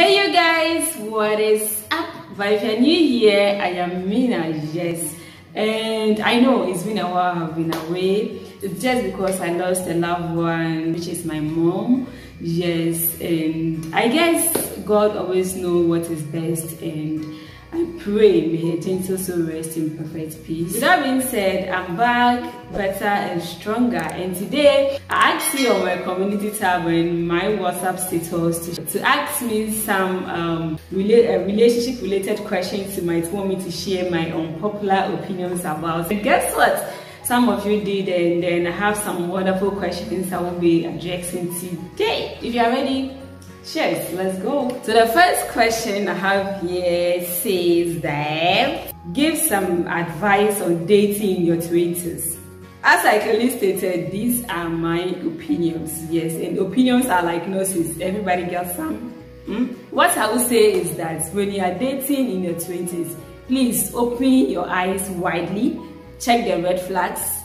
Hey you guys, what is up? If you're new here, I am Mina, yes. And I know it's been a while I've been away. It's just because I lost a loved one, which is my mom. Yes, and I guess God always knows what is best and I pray may her gentle soul rest in perfect peace. With that being said, I'm back better and stronger. And today, I asked you on my community tab and my WhatsApp status to, to ask me some um, rela uh, relationship related questions you might want me to share my unpopular opinions about. And guess what? Some of you did, and then I have some wonderful questions I will be addressing today. If you are ready, Cheers, let's go. So the first question I have here says that give some advice on dating in your 20s. As I clearly stated, these are my opinions. Yes, and opinions are like noses. Everybody gets some. Hmm? What I would say is that when you are dating in your 20s, please open your eyes widely, check the red flags,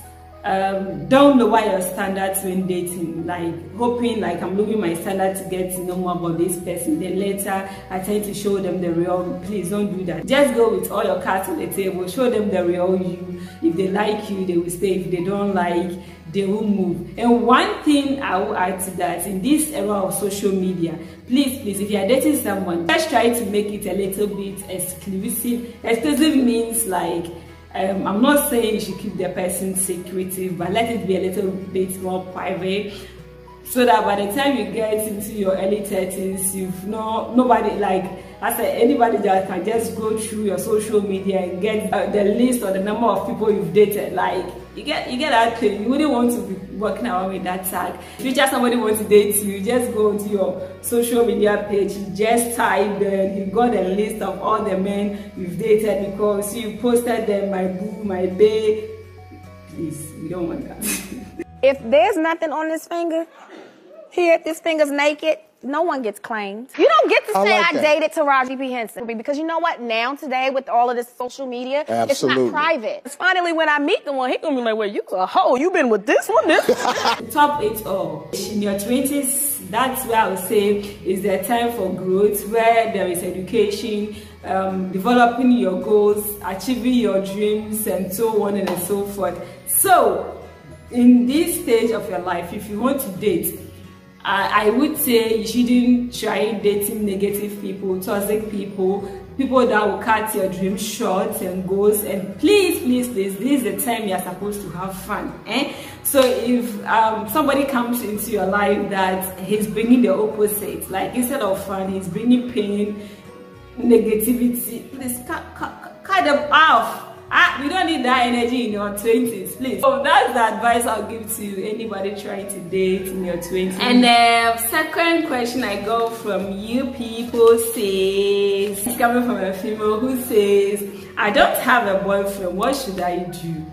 um, don't lower your standards when dating, like hoping like I'm looking my standard to get to know more about this person. Then later I tend to show them the real. Please don't do that. Just go with all your cards on the table. Show them the real you. If they like you, they will stay. If they don't like, they will move. And one thing I will add to that in this era of social media, please, please, if you are dating someone, just try to make it a little bit exclusive. Exclusive means like um, I'm not saying you should keep the person secretive, but let it be a little bit more private so that by the time you get into your early 30s, you've no nobody like I said anybody that can just go through your social media and get uh, the list or the number of people you've dated. Like you get you get that thing. You wouldn't want to be working around with that tag. If you just somebody wants to date you, just go to your social media page, just type then you got a list of all the men you've dated because you posted them my boo, my bae. Please, we don't want that. if there's nothing on this finger, here, if this finger's naked, no one gets claimed. You don't get say I, like I dated Taraji P. Henson because you know what? Now today with all of this social media, Absolutely. it's not private. It's finally when I meet the one, he gonna be like, "Well, you a hoe? You been with this one?" This top it all in your twenties. That's where I would say is the time for growth, where there is education, um, developing your goals, achieving your dreams, and so on and so forth. So, in this stage of your life, if you want to date I, I would say you shouldn't try dating negative people, toxic people, people that will cut your dreams short and goals. And please, please, please, this is the time you're supposed to have fun. Eh? So if um, somebody comes into your life that he's bringing the opposite, like instead of fun, he's bringing pain, negativity, please cut, cut, cut them off Ah, you don't need that energy in your 20s, please. So that's the advice I'll give to anybody trying to date in your 20s. And the second question I got from you people says, it's coming from a female who says, I don't have a boyfriend, what should I do?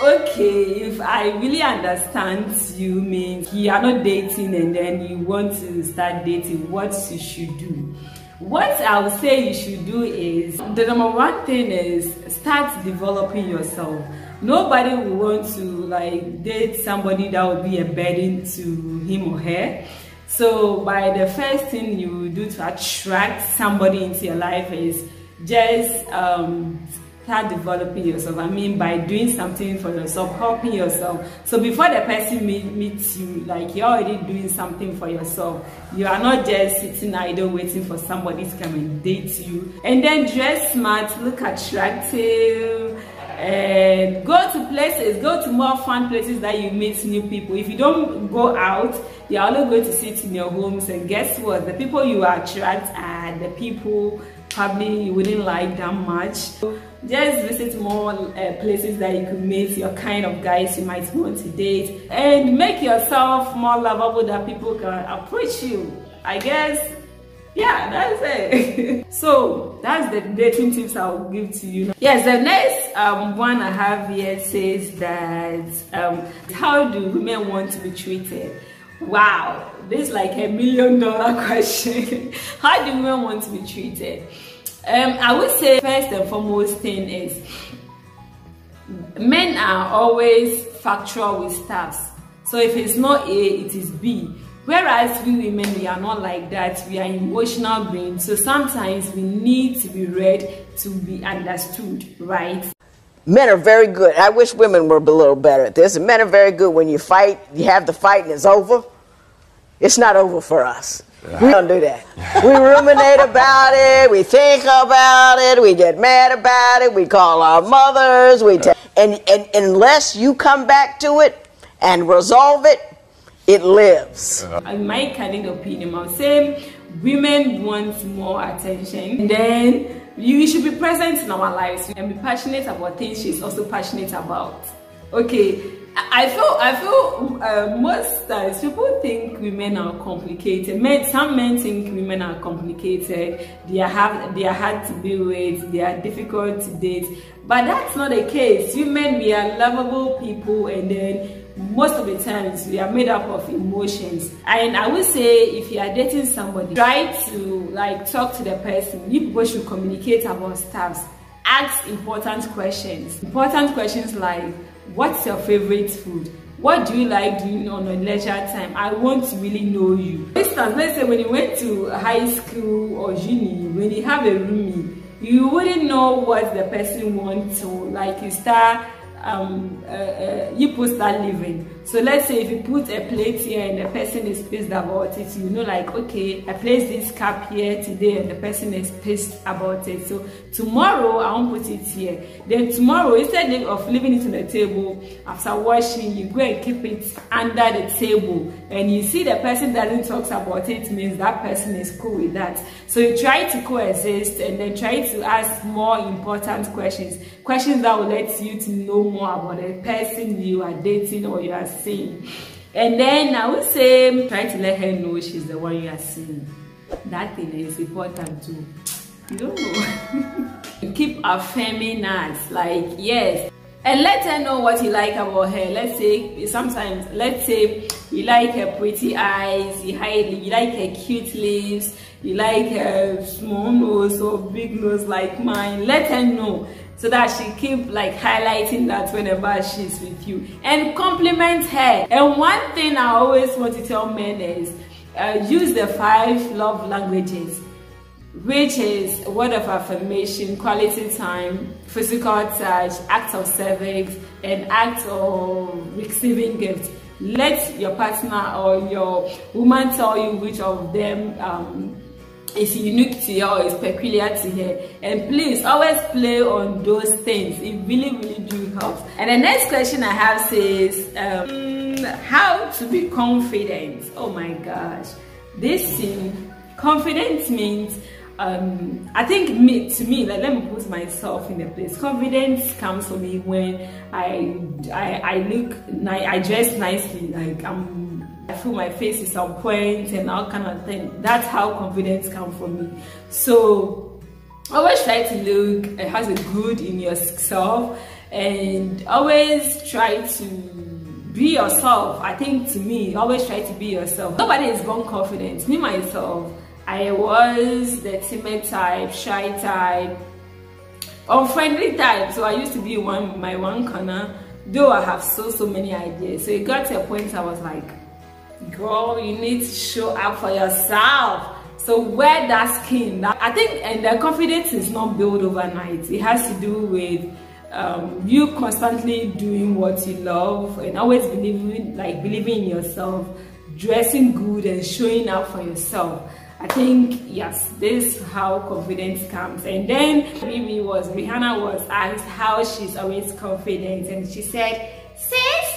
okay if i really understand you means you are not dating and then you want to start dating what you should do what I would say you should do is the number one thing is start developing yourself. Nobody will want to like date somebody that will be a burden to him or her. So by the first thing you do to attract somebody into your life is just um, start developing yourself. I mean, by doing something for yourself, helping yourself. So before the person meet, meets you, like you're already doing something for yourself. You are not just sitting idle waiting for somebody to come and date you. And then dress smart, look attractive, and go to places, go to more fun places that you meet new people. If you don't go out, you're only going to sit in your homes. And guess what? The people you attract are the people probably you wouldn't like that much just visit more uh, places that you could meet your kind of guys you might want to date and make yourself more lovable that people can approach you i guess. Yeah that's it. So that's the dating tips i'll give to you yes the next um, one i have here says that um, how do women want to be treated? Wow this is like a million dollar question. How do women want to be treated um, I would say first and foremost thing is men are always factual with stuff. So if it's not A, it is B. Whereas we women, we are not like that. We are emotional beings. So sometimes we need to be read to be understood, right? Men are very good. I wish women were a little better at this. Men are very good when you fight, you have the fight and it's over. It's not over for us. We don't do that. We ruminate about it. We think about it. We get mad about it. We call our mothers. We and, and unless you come back to it and resolve it, it lives. In my candid opinion, I'll say women want more attention. And then you should be present in our lives and be passionate about things she's also passionate about. Okay, I feel I feel uh, most times people think women are complicated. Men, some men think women are complicated. They have they are hard to be with. They are difficult to date. But that's not the case. Women we are lovable people, and then most of the times we are made up of emotions. And I would say if you are dating somebody, try to like talk to the person. You people should communicate about stuff. Ask important questions. Important questions like what's your favorite food? What do you like doing on your leisure time? I want to really know you. For instance let's say when you went to high school or uni when you have a roomie you wouldn't know what the person wants to like you start um, uh, uh, that living. So let's say if you put a plate here and the person is pissed about it, you know like, okay, I placed this cup here today and the person is pissed about it. So tomorrow I won't put it here. Then tomorrow, instead of leaving it on the table, after washing, you go and keep it under the table and you see the person doesn't talk about it, means that person is cool with that. So you try to coexist and then try to ask more important questions, questions that will let you to know more about the person you are dating or you are seeing. And then I would say try to let her know she's the one you are seeing. That thing is important too. You don't know. Keep affirming us, like yes. And let her know what you like about her. Let's say sometimes, let's say you like her pretty eyes, you, you like her cute lips, you like her small nose or big nose like mine. Let her know so that she keep like highlighting that whenever she's with you. And compliment her. And one thing i always want to tell men is uh, use the five love languages which is word of affirmation quality time physical touch act of service and act of receiving gifts. Let your partner or your woman tell you which of them um, is unique to you or is peculiar to her and please always play on those things. It really really do help. And the next question i have says um, how to be confident? Oh my gosh. This thing confidence means um, I think me to me, like let me put myself in a place. Confidence comes for me when I I, I look I dress nicely, like I'm I feel my face is on point and all kind of thing. That's how confidence comes from me. So always try to look it has a good in yourself and always try to be yourself. I think to me, always try to be yourself. Nobody is born confident. Me myself, I was the timid type, shy type, unfriendly type. So I used to be one my one corner. Though I have so so many ideas. So it got to a point I was like, girl you need to show up for yourself. So wear that skin. I think and the confidence is not built overnight. It has to do with um, you constantly doing what you love and always believing like believing in yourself dressing good and showing up for yourself. I think yes, this is how confidence comes. And then Mimi was Rihanna was asked how she's always confident, and she said, "Sis,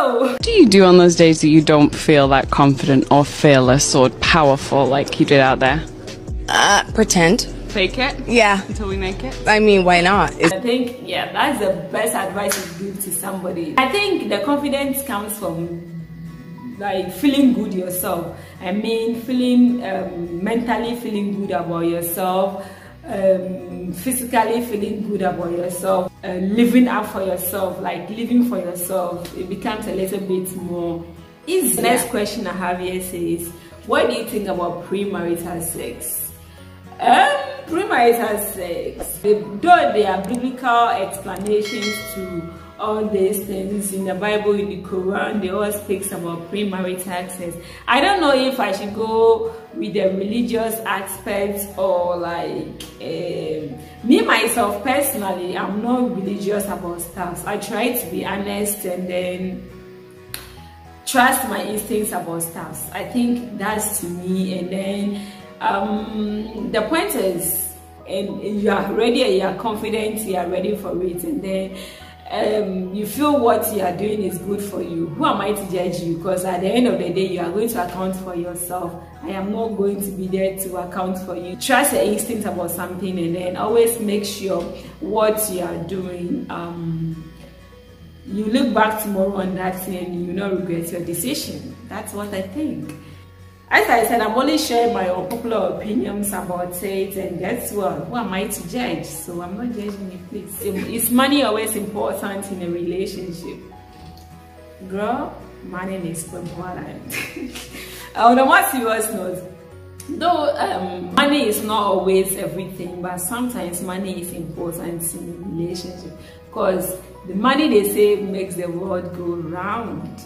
make what do you do on those days that you don't feel that confident or fearless or powerful like you did out there? Uh, pretend. Fake it? Yeah. Until we make it? I mean, why not? It's I think, yeah, that's the best advice you give to somebody. I think the confidence comes from like feeling good yourself. I mean, feeling um, mentally feeling good about yourself um, physically feeling good about yourself, uh, living up for yourself, like living for yourself, it becomes a little bit more easy. The next question I have here says, what do you think about premarital sex? Um, premarital sex, though there are biblical explanations to all these things in the bible in the quran they all speaks about premarital sex i don't know if i should go with the religious aspect or like um, me myself personally i'm not religious about stuff. I try to be honest and then trust my instincts about stuff. I think that's to me and then um, the point is and you are ready you are confident you are ready for it and then um, you feel what you are doing is good for you. Who am i to judge you? Because at the end of the day you are going to account for yourself. I am not going to be there to account for you. Trust your instinct about something and then always make sure what you are doing um, you look back tomorrow on that thing you not regret your decision. That's what i think as I said, I'm only sharing my unpopular opinions about it, and guess what? Who am I to judge? So I'm not judging you, please. Is money always important in a relationship? Girl, money is important. On a more serious note, though um, money is not always everything, but sometimes money is important in a relationship because the money they say makes the world go round.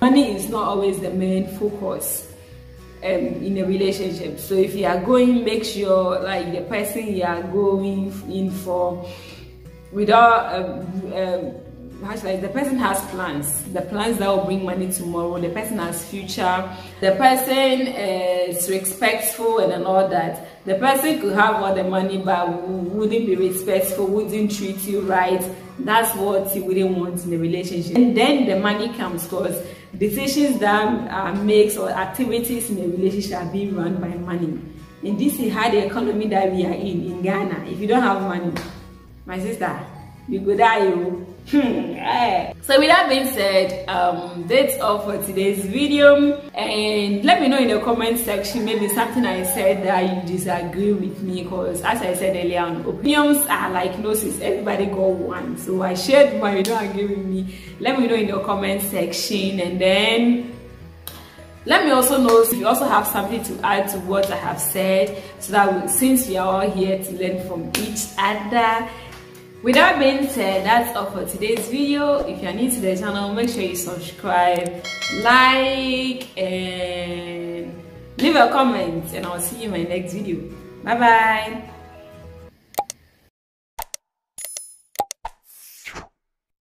Money is not always the main focus um, in a relationship. So if you are going, make sure like the person you are going in for without um, um, like the person has plans. The plans that will bring money tomorrow the person has future. The person is respectful and, and all that. The person could have all the money but wouldn't be respectful wouldn't treat you right. That's what you wouldn't want in a relationship. And then the money comes because decisions that are makes or activities in a relationship are being run by money. In this the economy that we are in in ghana. If you don't have money my sister you go die you oh. so with that being said um that's all for today's video. And let me know in the comment section maybe something i said that you disagree with me because as i said earlier on opinions are like noses. Everybody got one. So i shared my you don't agree with me. Let me know in the comment section. And then let me also know if you also have something to add to what i have said so that we, since we are all here to learn from each other with that being said that's all for today's video. If you're new to the channel make sure you subscribe like and leave a comment and i'll see you in my next video. Bye bye